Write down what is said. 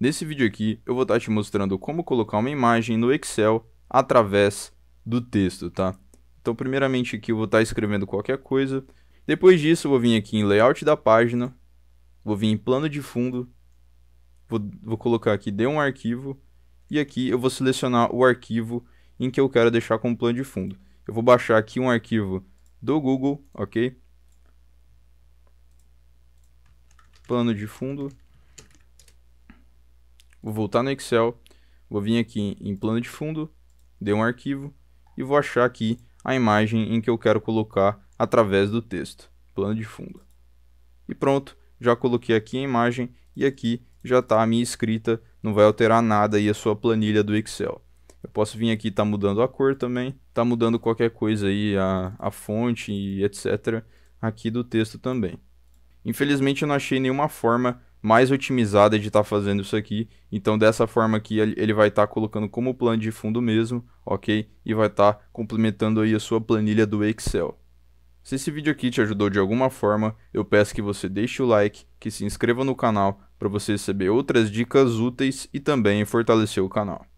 Nesse vídeo aqui, eu vou estar te mostrando como colocar uma imagem no Excel através do texto, tá? Então, primeiramente aqui eu vou estar escrevendo qualquer coisa. Depois disso, eu vou vir aqui em Layout da página, vou vir em Plano de Fundo, vou, vou colocar aqui de um arquivo, e aqui eu vou selecionar o arquivo em que eu quero deixar como plano de fundo. Eu vou baixar aqui um arquivo do Google, ok? Plano de fundo. Vou voltar no Excel, vou vir aqui em plano de fundo, dê um arquivo e vou achar aqui a imagem em que eu quero colocar através do texto, plano de fundo. E pronto, já coloquei aqui a imagem e aqui já está a minha escrita, não vai alterar nada aí a sua planilha do Excel. Eu posso vir aqui, tá mudando a cor também, tá mudando qualquer coisa aí, a, a fonte e etc. aqui do texto também. Infelizmente eu não achei nenhuma forma mais otimizada de estar tá fazendo isso aqui, então dessa forma aqui ele vai estar tá colocando como plano de fundo mesmo, ok? E vai estar tá complementando aí a sua planilha do Excel. Se esse vídeo aqui te ajudou de alguma forma, eu peço que você deixe o like, que se inscreva no canal para você receber outras dicas úteis e também fortalecer o canal.